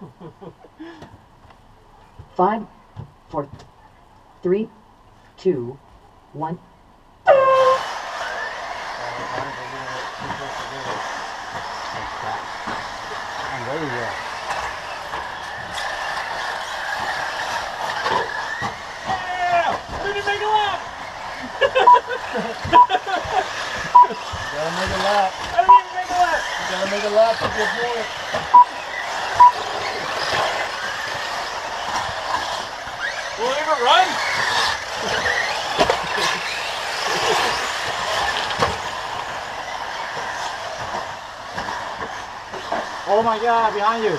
Five, four, three, two, one. I'm very well. I didn't make a lap. Gotta make a lap. I didn't even make a lap. Gotta make a lap to get point. Will it ever run? Oh my god, behind you.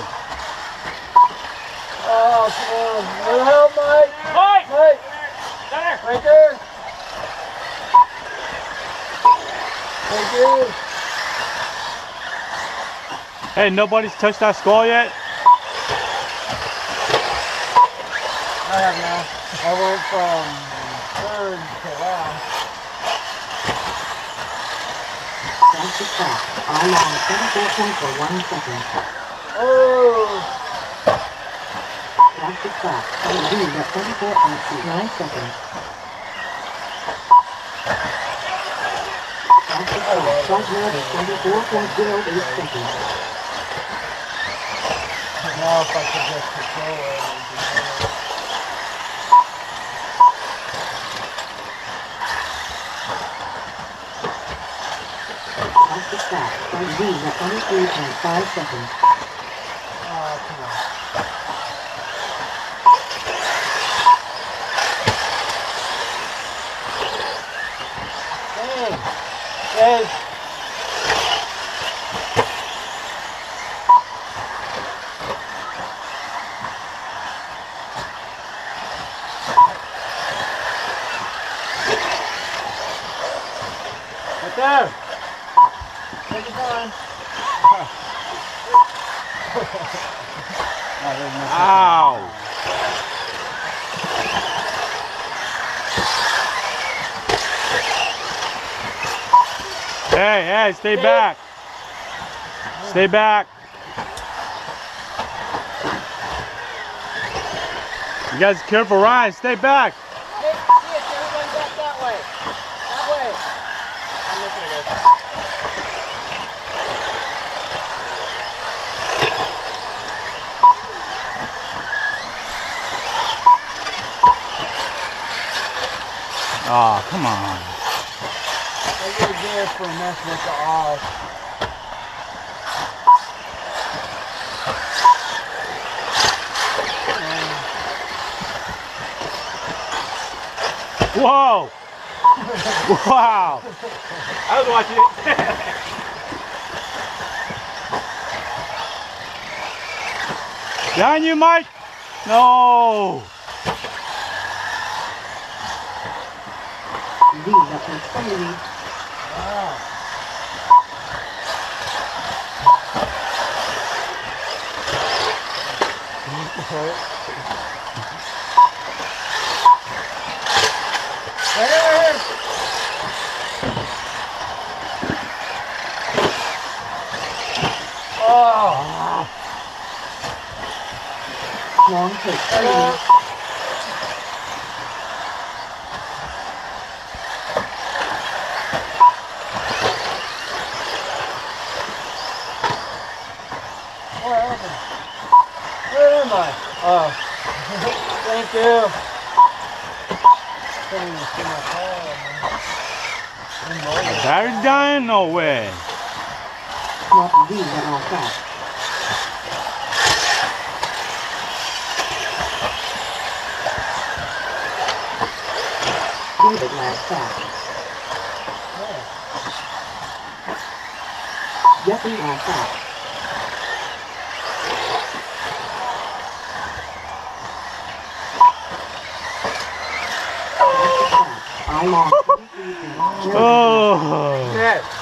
Oh, come on. Little help, Mike. Mike! Mike, There! right there. Thank you. Hey, nobody's touched that skull yet? I have now. I went from third to last. That's the track. All long 74.41 seconds. Oh, That's the track. All lead at 24.29 seconds. That's the track. Front 24.08 seconds. now if I could just control it. Better. That's the track. At 23.5 seconds. Oh, come on. Right there. Take your time. There's no Ow! Hey, hey, stay back. Stay back. You guys careful, Ryan. Stay back. Hey, see it, everyone back that way. That way. I'm looking at it. Oh, come on. I get there for messing with the off. Whoa! Wow! I was watching it. Behind you, Mike! No! 20. Right here. Oh, Long take. Hello. What happened? Where am I? Oh, thank you. Couldn't even see my car. man. I'm rolling. Barry dying? No way. Not lead at all tracks. Lead at last track. Jesse last track. I long. Oh! Yes.